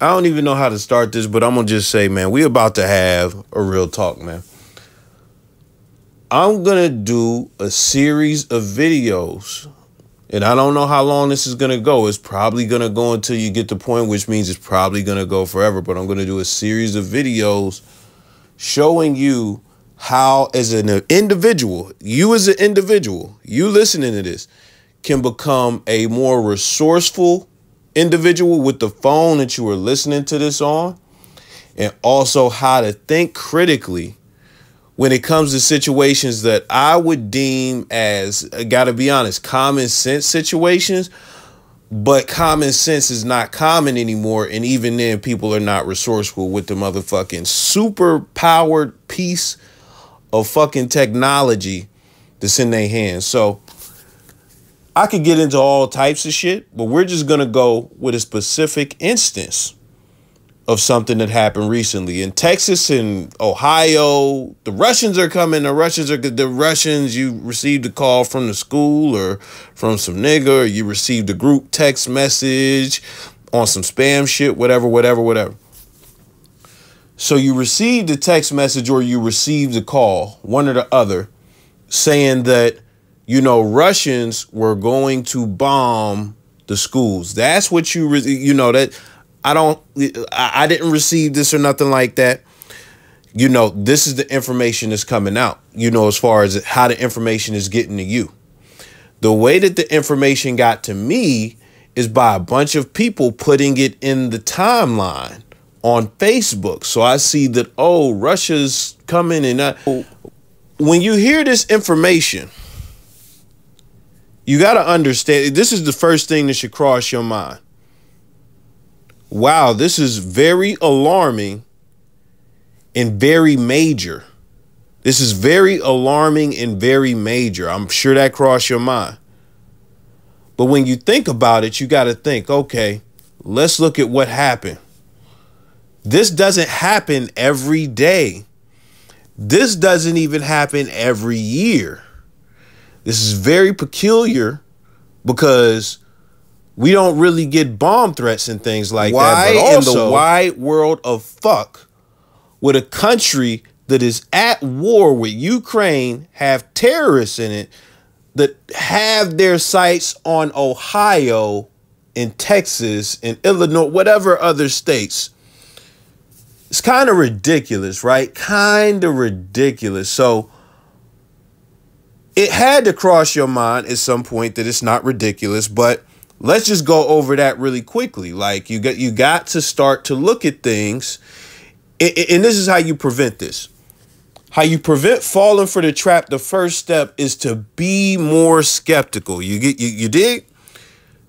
I don't even know how to start this, but I'm gonna just say, man, we about to have a real talk, man. I'm gonna do a series of videos, and I don't know how long this is gonna go. It's probably gonna go until you get the point, which means it's probably gonna go forever. But I'm gonna do a series of videos showing you how, as an individual, you as an individual, you listening to this, can become a more resourceful individual with the phone that you are listening to this on, and also how to think critically when it comes to situations that I would deem as, uh, got to be honest, common sense situations. But common sense is not common anymore. And even then, people are not resourceful with the motherfucking super powered piece of fucking technology that's in their hands. So I could get into all types of shit, but we're just gonna go with a specific instance of something that happened recently in Texas and Ohio. The Russians are coming. The Russians are the Russians. You received a call from the school or from some nigga, or you received a group text message on some spam shit, whatever, whatever, whatever. So you received a text message or you received a call, one or the other, saying that you know, Russians were going to bomb the schools. That's what you, you know, that I don't, I didn't receive this or nothing like that. You know, this is the information that's coming out, you know, as far as how the information is getting to you. The way that the information got to me is by a bunch of people putting it in the timeline on Facebook. So I see that, oh, Russia's coming and I, when you hear this information, you got to understand this is the first thing that should cross your mind. Wow, this is very alarming and very major. This is very alarming and very major. I'm sure that crossed your mind. But when you think about it, you got to think, okay, let's look at what happened. This doesn't happen every day. This doesn't even happen every year. This is very peculiar because we don't really get bomb threats and things like Why that. Why in the wide world of fuck would a country that is at war with Ukraine have terrorists in it that have their sights on Ohio and Texas and Illinois, whatever other states? It's kind of ridiculous, right? Kind of ridiculous. So it had to cross your mind at some point that it's not ridiculous, but let's just go over that really quickly. Like you got you got to start to look at things, and this is how you prevent this. How you prevent falling for the trap. The first step is to be more skeptical. You get you, you dig?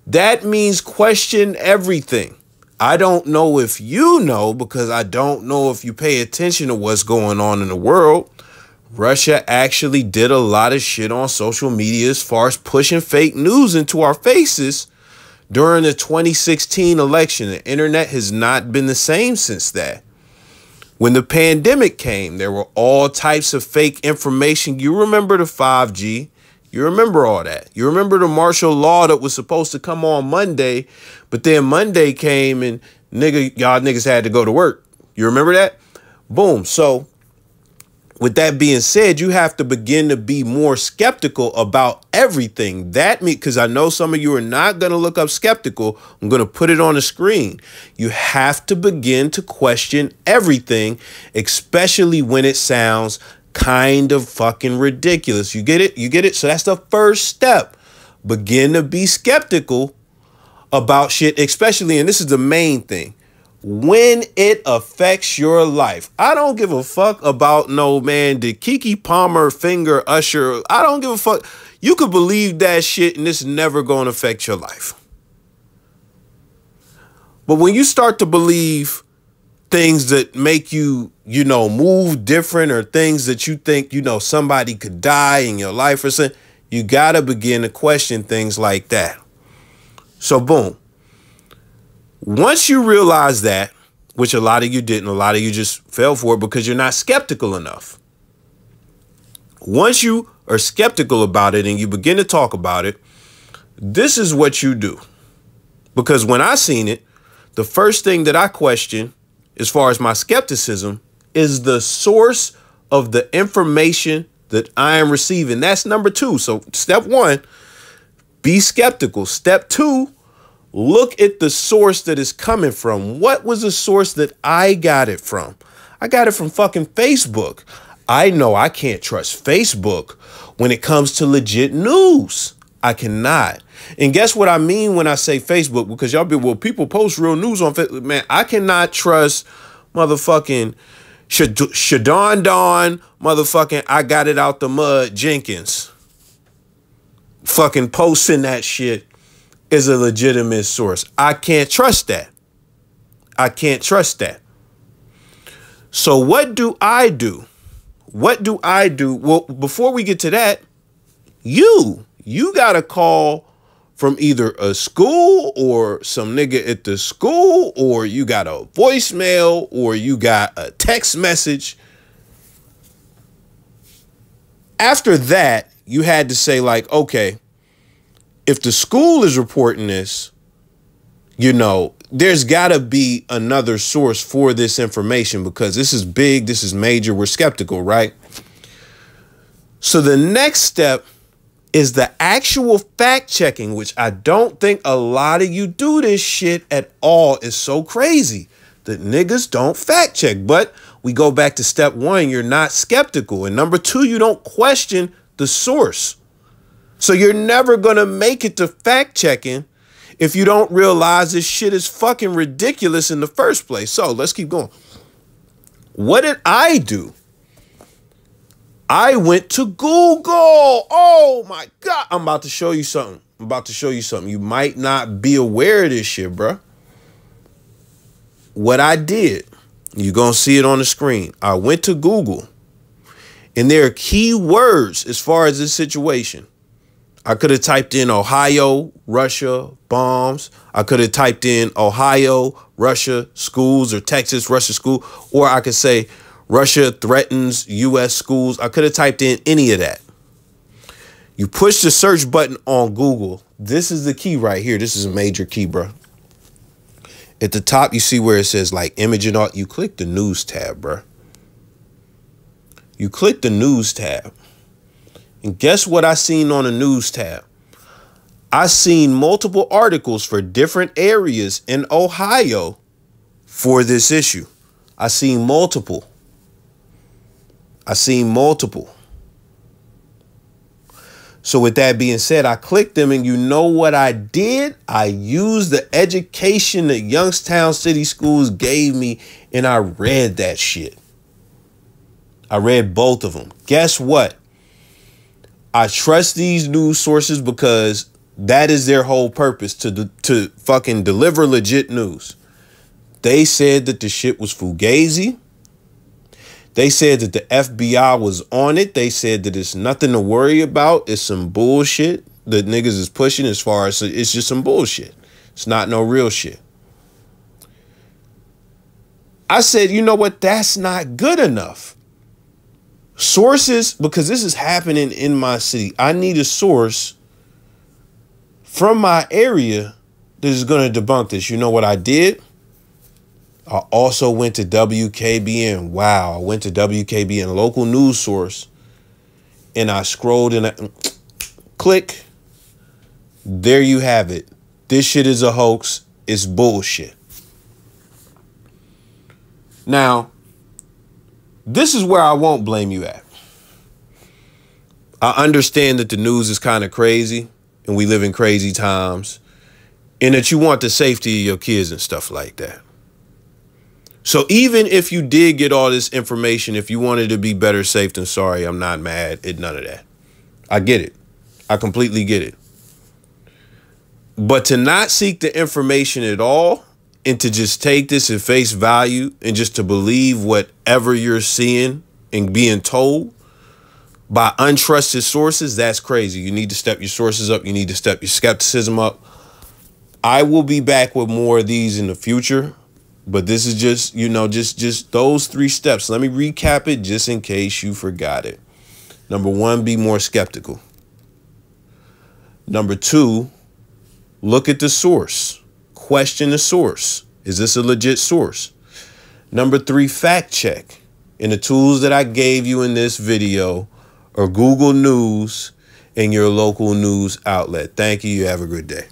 That means question everything. I don't know if you know because I don't know if you pay attention to what's going on in the world. Russia actually did a lot of shit on social media as far as pushing fake news into our faces during the 2016 election. The internet has not been the same since that. When the pandemic came, there were all types of fake information. You remember the 5G. You remember all that. You remember the martial law that was supposed to come on Monday, but then Monday came and nigga, y'all niggas had to go to work. You remember that? Boom. So with that being said, you have to begin to be more skeptical about everything. That me because I know some of you are not going to look up skeptical. I'm going to put it on the screen. You have to begin to question everything, especially when it sounds kind of fucking ridiculous. You get it? You get it? So that's the first step. Begin to be skeptical about shit, especially, and this is the main thing when it affects your life. I don't give a fuck about no man. Did Keke Palmer finger Usher? I don't give a fuck. You could believe that shit and it's never going to affect your life. But when you start to believe things that make you, you know, move different or things that you think, you know, somebody could die in your life or something, you got to begin to question things like that. So, boom. Once you realize that, which a lot of you didn't, a lot of you just fell for it because you're not skeptical enough. Once you are skeptical about it and you begin to talk about it, this is what you do. Because when I seen it, the first thing that I question, as far as my skepticism, is the source of the information that I am receiving. That's number two. So, step one, be skeptical. Step two, look at the source that is coming from. What was the source that I got it from? I got it from fucking Facebook. I know I can't trust Facebook when it comes to legit news. I cannot. And guess what I mean when I say Facebook? Because y'all be, well, people post real news on Facebook. Man, I cannot trust motherfucking Shadon Don, motherfucking I got it out the mud Jenkins. Fucking posting that shit is a legitimate source. I can't trust that. I can't trust that. So what do I do? What do I do? Well, before we get to that, you, you got a call from either a school or some nigga at the school, or you got a voicemail, or you got a text message. After that, you had to say, like, okay, if the school is reporting this, you know, there's got to be another source for this information because this is big, this is major, we're skeptical, right? So the next step is the actual fact checking, which I don't think a lot of you do this shit at all. Is so crazy that niggas don't fact check. But we go back to step one, you're not skeptical. And number two, you don't question the source. So you're never gonna make it to fact checking if you don't realize this shit is fucking ridiculous in the first place. So let's keep going. What did I do? I went to Google. Oh my God. I'm about to show you something. I'm about to show you something. You might not be aware of this shit, bro. What I did, you're going to see it on the screen. I went to Google, and there are key words as far as this situation. I could have typed in Ohio, Russia, bombs. I could have typed in Ohio, Russia, schools, or Texas, Russia, school. Or I could say Russia threatens U.S. schools. I could have typed in any of that. You push the search button on Google. This is the key right here. This is a major key, bro. At the top, you see where it says like image and all. You click the news tab, bro. You click the news tab. And guess what I seen on the news tab? I seen multiple articles for different areas in Ohio for this issue. I seen multiple. I seen multiple. So with that being said, I clicked them and you know what I did? I used the education that Youngstown City Schools gave me and I read that shit. I read both of them. Guess what? I trust these news sources because that is their whole purpose to to fucking deliver legit news. They said that the shit was fugazi. They said that the FBI was on it. They said that it's nothing to worry about. It's some bullshit that niggas is pushing as far as it's just some bullshit. It's not no real shit. I said, you know what? That's not good enough. Sources, because this is happening in my city, I need a source from my area that is going to debunk this. You know what I did? I also went to WKBN. Wow, I went to WKBN, local news source, and I scrolled and I, click. There you have it. This shit is a hoax. It's bullshit. Now, this is where I won't blame you at. I understand that the news is kind of crazy and we live in crazy times and that you want the safety of your kids and stuff like that. So even if you did get all this information, if you wanted to be better safe than sorry, I'm not mad at none of that. I get it. I completely get it. But to not seek the information at all and to just take this at face value and just to believe whatever you're seeing and being told by untrusted sources, that's crazy. You need to step your sources up. You need to step your skepticism up. I will be back with more of these in the future. But this is just, you know, just just those three steps. Let me recap it just in case you forgot it. Number 1, be more skeptical. Number 2, look at the source. Question the source. Is this a legit source? Number three, fact check. And the tools that I gave you in this video are Google News and your local news outlet. Thank you. You have a good day.